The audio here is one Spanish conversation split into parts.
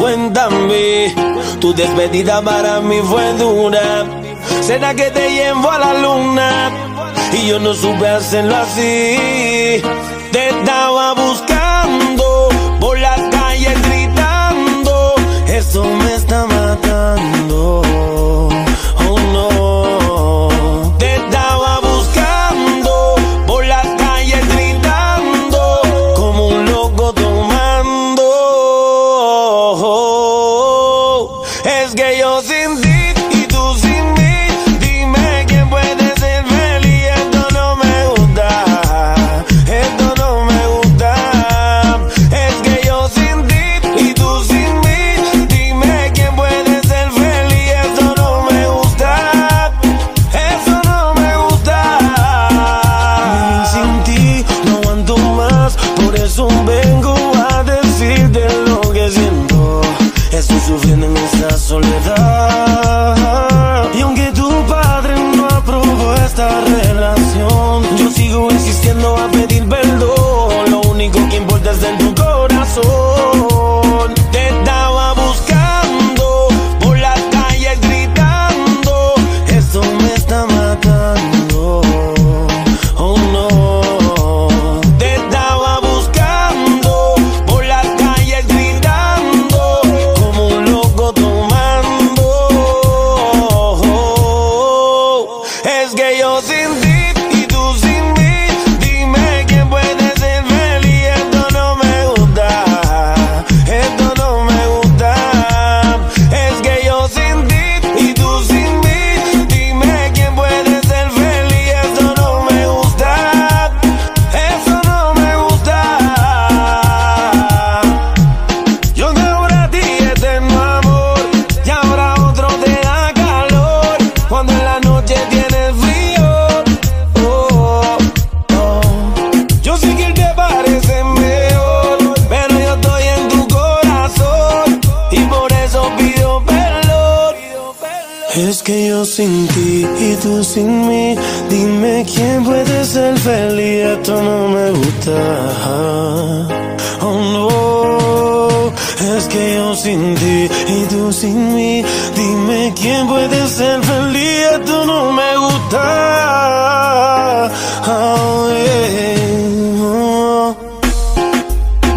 Cuéntame, tu despedida para mí fue dura. Será que te llevo a la luna y yo no supe hacerlo así. Te estaba buscando sin ti y tú sin mí, dime quién puede ser feliz. Esto no me gusta, esto no me gusta. Es que yo sin ti y tú sin mí, dime quién puede ser feliz. Esto no me gusta, eso no me gusta. Sin ti no aguanto más, por eso vengo No, I've Es que yo sin ti y tú sin mí Dime quién puede ser feliz Esto no me gusta Oh no, es que yo sin ti y tú sin mí, dime quién puede ser feliz, esto no me gusta. Oh.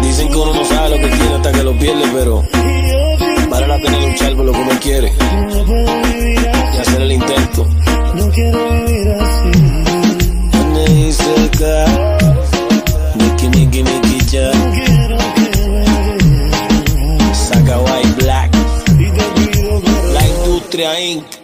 Dicen que uno no sabe lo que quiere hasta que lo pierde, pero vale la pena luchar por lo que uno quiere quiero vivir así. Me dice acá, Nicky, Nicky, Nicky, ya. Quiero que me Saca White Black, y te pido perdón. la industria Inc.